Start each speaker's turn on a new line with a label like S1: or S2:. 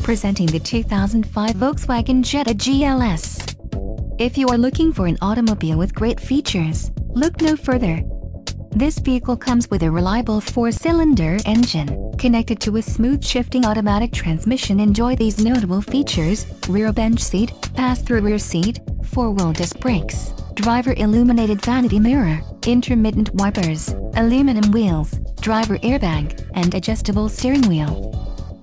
S1: Presenting the 2005 Volkswagen Jetta GLS. If you are looking for an automobile with great features, look no further. This vehicle comes with a reliable four-cylinder engine, connected to a smooth shifting automatic transmission. Enjoy these notable features, rear bench seat, pass-through rear seat, four-wheel disc brakes, driver illuminated vanity mirror, intermittent wipers, aluminum wheels, driver airbag, and adjustable steering wheel.